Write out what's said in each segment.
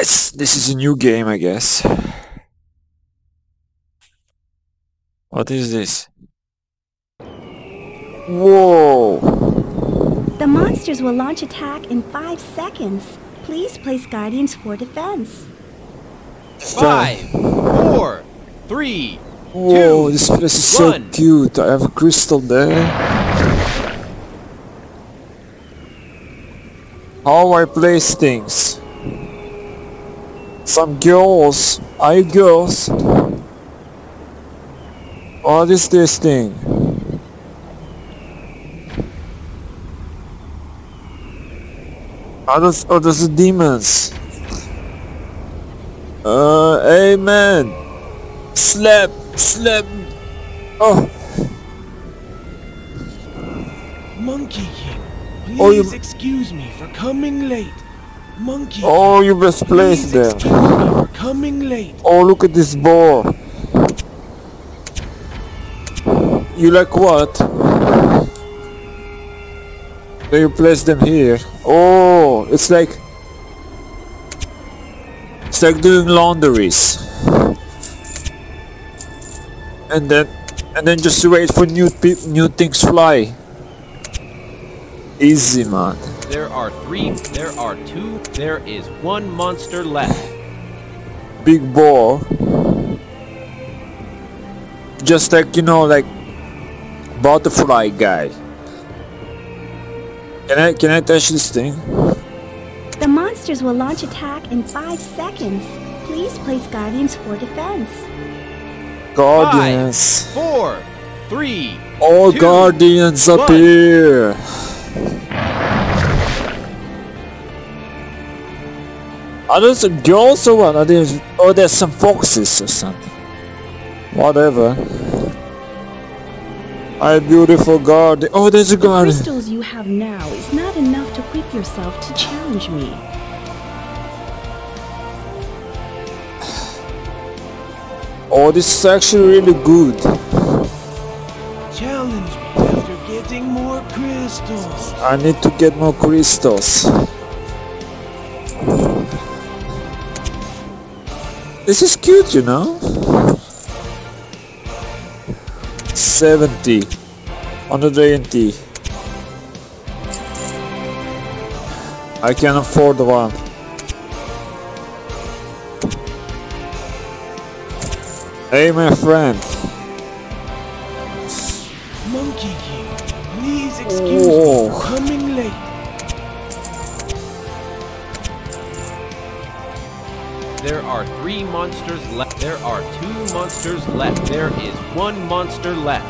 It's, this is a new game, I guess. What is this? Whoa! The monsters will launch attack in five seconds. Please place guardians for defense. Five, four, three, Whoa, two, this place is so cute. I have a crystal there. How I place things. Some girls. Are you girls? What is this thing? Are those, are those demons? Uh, amen. Slap, slap. Oh, Monkey King, please Oh, excuse me for coming late. Monkey oh, you best place please them. excuse me for coming late. Oh, look at this ball. You like what? Then you place them here. Oh, it's like it's like doing laundries. And then and then just wait for new new things fly. Easy, man. There are three, there are two, there is one monster left. big ball. Just like you know, like butterfly guy. Can I can I touch this thing? The monsters will launch attack in five seconds. Please place guardians for defense. Guardians. Four, three, All two, guardians one. appear. Are those girls or what? Are these, oh, there's some foxes or something. Whatever. I beautiful guardian. Oh, there's a The crystals you have now is not enough to equip yourself to challenge me. Oh, this is actually really good. Challenge me after getting more crystals. I need to get more crystals. This is cute, you know? 70. 180. I can afford one. Hey, my friend. Monkey King, please excuse Oh. me for oh. coming late. Are three monsters left. There are two monsters left. There is one monster left.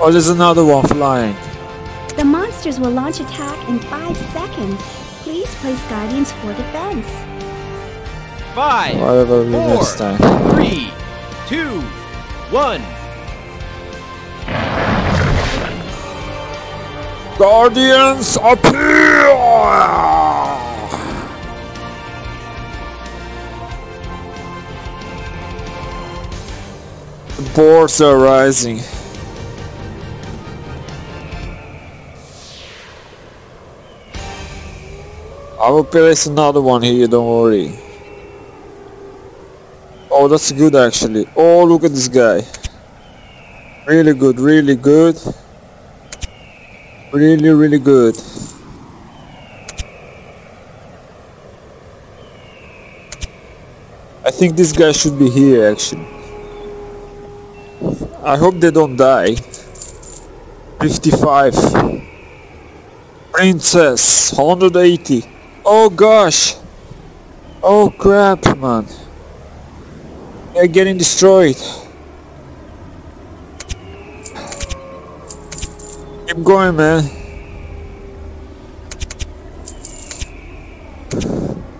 Oh, there's another one flying. The monsters will launch attack in five seconds. Please place guardians for defense. Five, Whatever we four, next time. Uh. three, two, one. Guardians appear! The boards are rising. I will place another one here, don't worry. Oh, that's good actually. Oh, look at this guy. Really good, really good. Really, really good. I think this guy should be here actually. I hope they don't die. 55. Princess, 180. Oh gosh. Oh crap, man. They're getting destroyed. Keep going, man.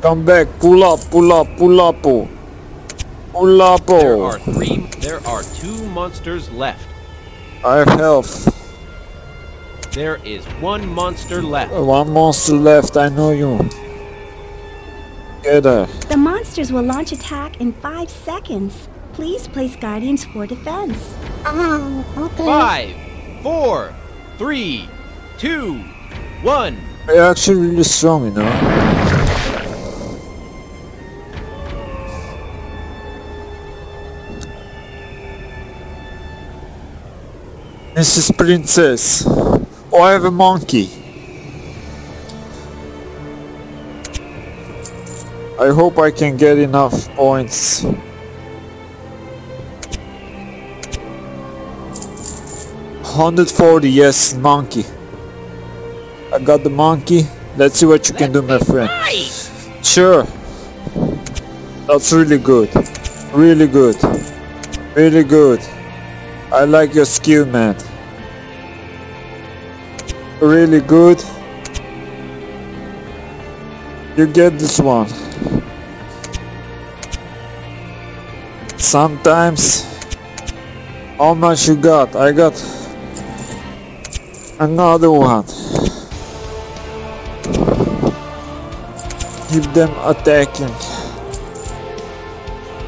Come back, pull up, pull up, pull up. oh. Pull up. There are three, there are two monsters left. I have health. There is one monster left. One monster left, I know you. Get her. The monsters will launch attack in five seconds. Please place guardians for defense. Oh, five, four, three, two, one. They're actually really strong, you know. Mrs. Princess. I have a monkey. I hope I can get enough points. Hundred forty, yes, monkey. I got the monkey. Let's see what you can do, my friend. Sure. That's really good. Really good. Really good. I like your skill, man. Really good. You get this one. Sometimes. How much you got? I got another one. Keep them attacking.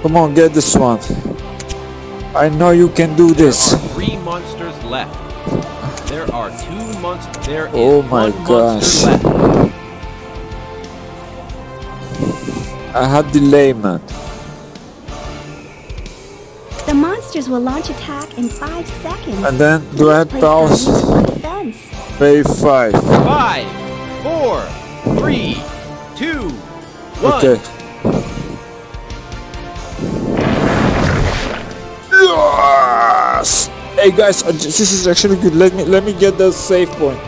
Come on, get this one. I know you can do this. Are three monsters left. There are two monsters. There is Oh my one gosh. left. I had delay, man. The monsters will launch attack in five seconds. And then do I have Please pause? guardians for defense. Wave 5. Five, four, three, two, one. Okay. Hey guys, uh, this is actually good. Let me let me get the save point.